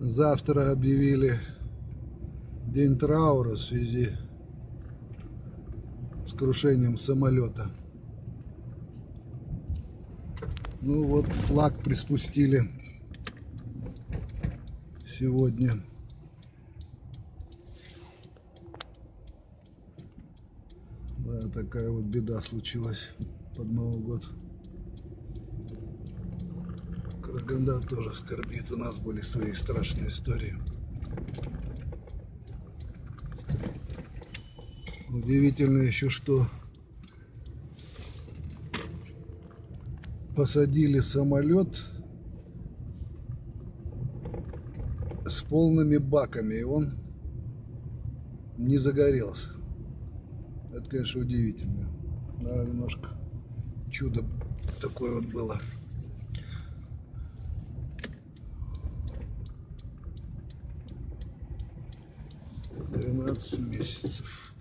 Завтра объявили день траура в связи с крушением самолета. Ну вот флаг приспустили сегодня. Да, такая вот беда случилась под Новый год. Караганда тоже скорбит. У нас были свои страшные истории. Удивительно еще, что посадили самолет с полными баками, и он не загорелся. Это, конечно, удивительно. Наверное, немножко чудо такое вот было. 12 месяцев.